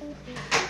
Música